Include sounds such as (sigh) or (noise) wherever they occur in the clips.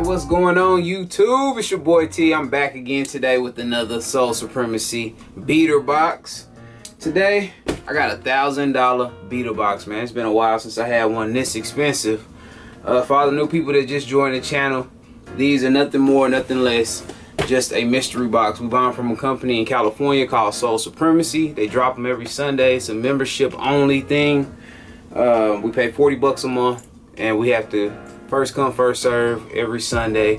right, what's going on YouTube? It's your boy T. I'm back again today with another Sole Supremacy beater box. Today, I got a thousand dollar beater box, man. It's been a while since I had one this expensive. Uh, for all the new people that just joined the channel, these are nothing more, nothing less, just a mystery box. We buy them from a company in California called Sole Supremacy. They drop them every Sunday. It's a membership only thing. Uh, we pay 40 bucks a month and we have to first come first serve every Sunday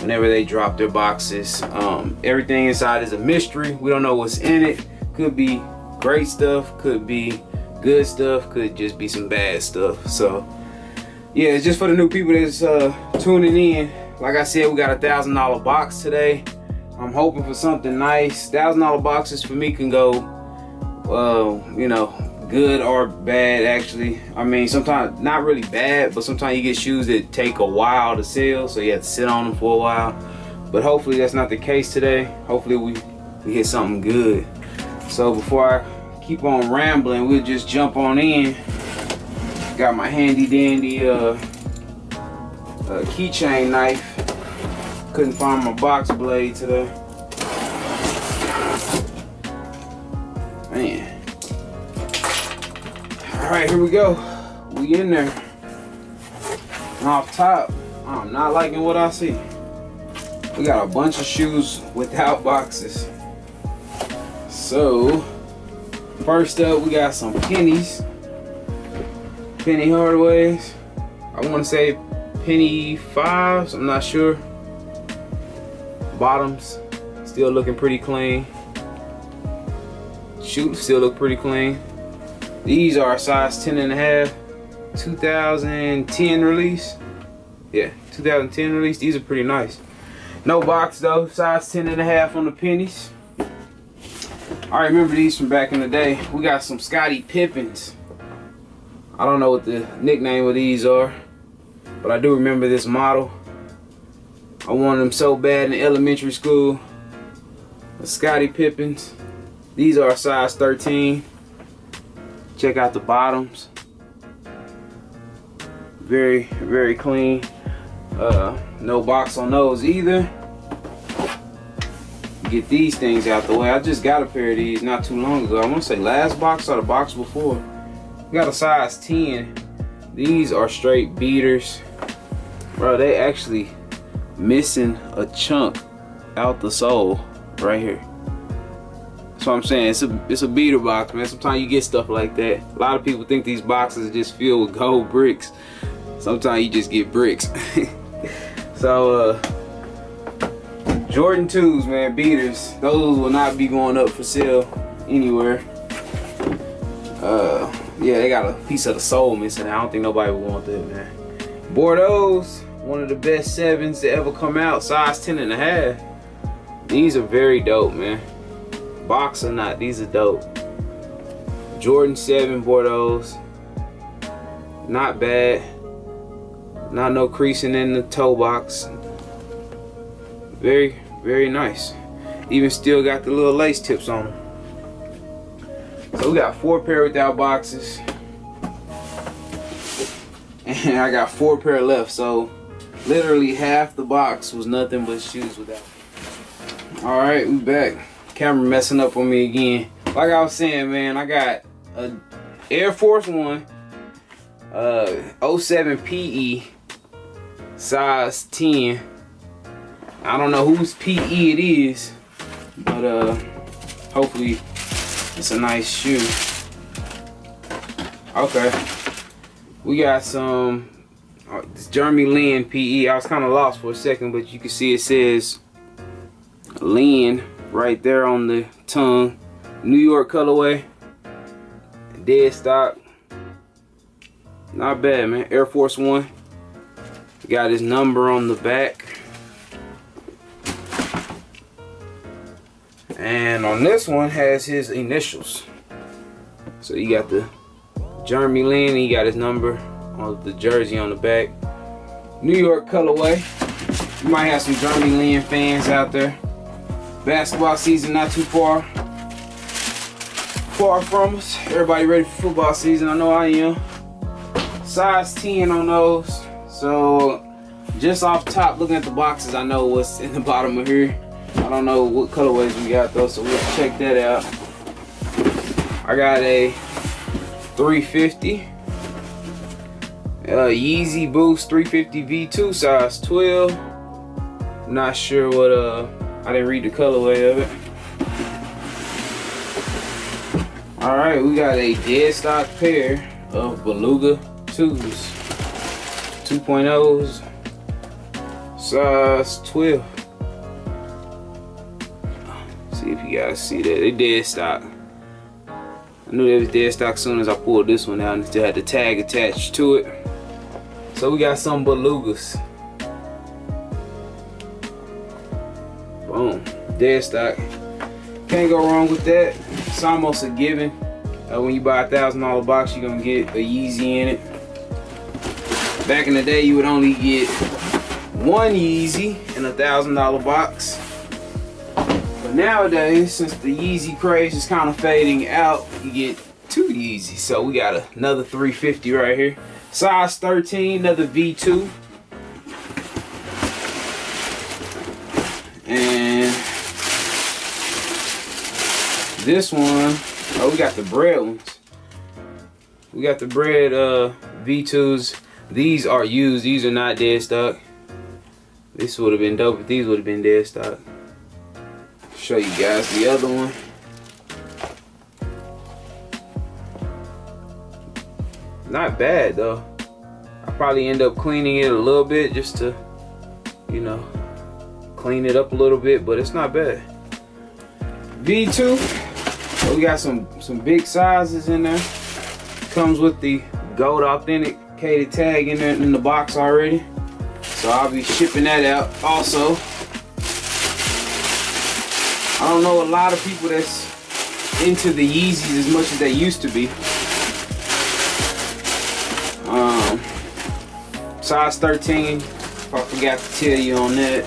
whenever they drop their boxes. Um, everything inside is a mystery. We don't know what's in it. Could be great stuff could be good stuff could just be some bad stuff. So yeah it's just for the new people that's uh, tuning in. Like I said we got a thousand dollar box today. I'm hoping for something nice. Thousand dollar boxes for me can go uh, you know good or bad actually. I mean sometimes not really bad but sometimes you get shoes that take a while to sell so you have to sit on them for a while. But hopefully that's not the case today. Hopefully we we hit something good. So before i keep on rambling we'll just jump on in. Got my handy dandy uh, uh keychain knife. Couldn't find my box blade today all right, here we go. We in there. Off top, I'm not liking what I see. We got a bunch of shoes without boxes. So, first up, we got some pennies. Penny Hardways. I want to say penny fives, I'm not sure. Bottoms, still looking pretty clean. Shoes still look pretty clean. These are size 10 and a half, 2010 release. Yeah, 2010 release. These are pretty nice. No box though, size 10 and a half on the pennies. I remember these from back in the day. We got some Scottie Pippens. I don't know what the nickname of these are, but I do remember this model. I wanted them so bad in elementary school. The Scottie Pippens. These are size 13. Check out the bottoms. Very, very clean. Uh, no box on those either. Get these things out the way. I just got a pair of these not too long ago. I want to say last box or the box before. Got a size 10. These are straight beaters. Bro, they actually missing a chunk out the sole right here. That's what I'm saying. It's a it's a beater box, man. Sometimes you get stuff like that. A lot of people think these boxes just filled with gold bricks. Sometimes you just get bricks. (laughs) so uh Jordan 2s, man, beaters. Those will not be going up for sale anywhere. Uh yeah, they got a piece of the sole missing. I don't think nobody would want that, man. Bordeaux's, one of the best sevens to ever come out, size 10 and a half. These are very dope, man box or not, these are dope. Jordan 7 Bordeaux's. Not bad. Not no creasing in the toe box. Very, very nice. Even still got the little lace tips on them. So we got four pair without boxes. And I got four pair left. So literally half the box was nothing but shoes without. Alright, we back camera messing up on me again. Like I was saying, man, I got a Air Force One, uh, 07 PE, size 10. I don't know whose PE it is, but uh, hopefully it's a nice shoe. Okay, we got some uh, Jeremy Lin PE. I was kind of lost for a second, but you can see it says Lin right there on the tongue. New York colorway. Dead stock. Not bad, man. Air Force One. Got his number on the back. And on this one has his initials. So you got the Jeremy Lin, he got his number on the jersey on the back. New York colorway. You might have some Jeremy Lin fans out there. Basketball season not too far far from us. Everybody ready for football season? I know I am. Size 10 on those. So just off top, looking at the boxes, I know what's in the bottom of here. I don't know what colorways we got though, so we'll check that out. I got a 350 uh, Yeezy Boost 350 V2 size 12. Not sure what uh I didn't read the colorway of it. All right, we got a dead stock pair of Beluga 2s, 2.0s, size 12. See if you guys see that. They dead stock. I knew they was dead stock as soon as I pulled this one out and still had the tag attached to it. So we got some belugas. Dead stock. Can't go wrong with that. It's almost a given. Uh, when you buy a thousand dollar box, you're gonna get a Yeezy in it. Back in the day, you would only get one Yeezy in a thousand dollar box. But nowadays, since the Yeezy craze is kind of fading out, you get two Yeezys. So we got another 350 right here. Size 13, another V2. And this one, oh, we got the bred ones. We got the bred uh, V2s. These are used. These are not dead stock. This would have been dope if these would have been dead stock. Show you guys the other one. not bad though. I probably end up cleaning it a little bit just to, you know, clean it up a little bit, but it's not bad. V2, we got some, some big sizes in there. Comes with the gold authenticated tag in there in the box already. So I'll be shipping that out also. I don't know a lot of people that's into the Yeezys as much as they used to be. Um, size 13, I forgot to tell you on that.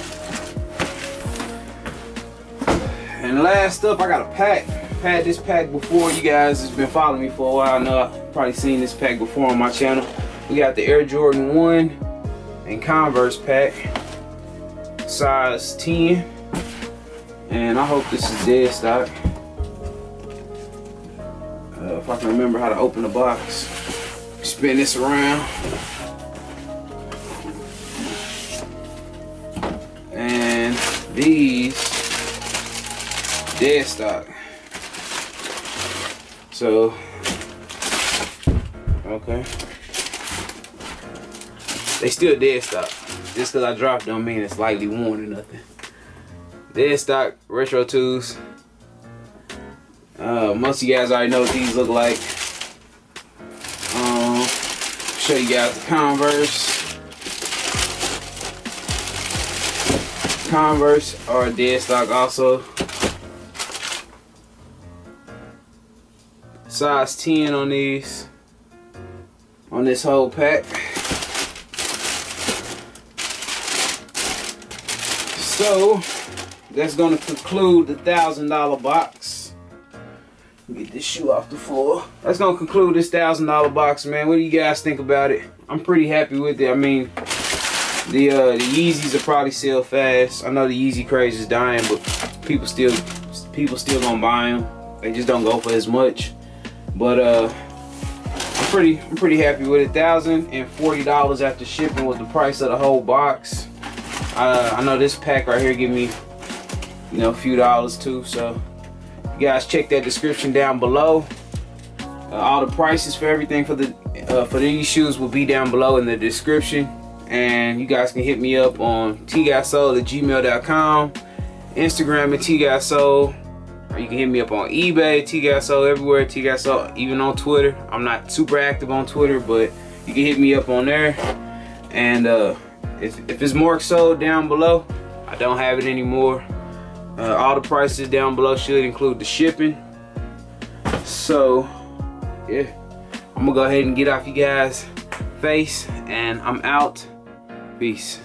And last up, I got a pack. Had this pack before. You guys has been following me for a while. Know I've probably seen this pack before on my channel. We got the Air Jordan 1 and Converse pack. Size 10. And I hope this is dead stock. Uh, if I can remember how to open the box spin this around. And these dead stock. So, okay. They still dead stock. Just because I dropped don't mean it's lightly worn or nothing. Dead stock retro twos. Uh, most of you guys already know what these look like show you guys the Converse. Converse are dead stock also. Size 10 on these. On this whole pack. So, that's going to conclude the thousand dollar box. Get this shoe off the floor. That's gonna conclude this thousand dollar box, man. What do you guys think about it? I'm pretty happy with it. I mean, the uh, the Yeezys will probably sell fast. I know the Yeezy craze is dying, but people still people still gonna buy them. They just don't go for as much. But uh, I'm pretty I'm pretty happy with it. Thousand and forty dollars after shipping was the price of the whole box. Uh, I know this pack right here give me you know a few dollars too, so you guys check that description down below. Uh, all the prices for everything for the uh, for these shoes will be down below in the description. And you guys can hit me up on tgotsole at gmail.com, Instagram at tgotsole. You can hit me up on eBay, tgotsole everywhere, tgotsole, even on Twitter. I'm not super active on Twitter, but you can hit me up on there. And uh, if, if it's more sold down below, I don't have it anymore. Uh, all the prices down below should include the shipping. So, yeah, I'm gonna go ahead and get off you guys' face and I'm out. Peace.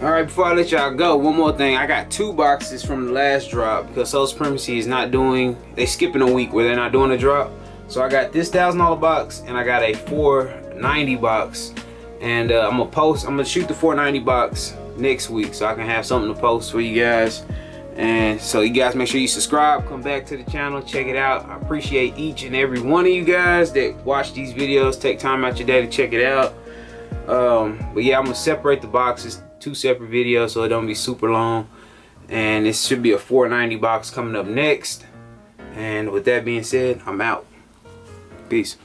All right, before I let y'all go, one more thing. I got two boxes from the last drop because Sole Supremacy is not doing, they skipping a week where they're not doing a drop. So I got this $1,000 box and I got a 490 box And uh, I'm gonna post, I'm gonna shoot the 490 box next week so I can have something to post for you guys. And so you guys make sure you subscribe, come back to the channel, check it out. I appreciate each and every one of you guys that watch these videos, take time out your day to check it out. Um, but yeah, I'm gonna separate the boxes, two separate videos so it don't be super long. And it should be a 490 box coming up next. And with that being said, I'm out. Peace.